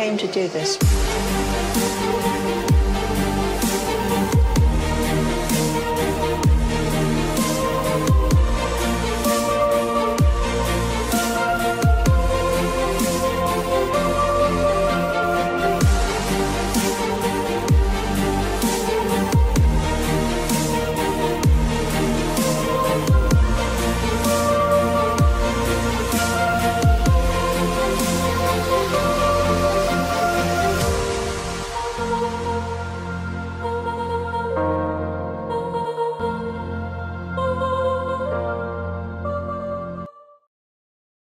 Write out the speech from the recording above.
came to do this.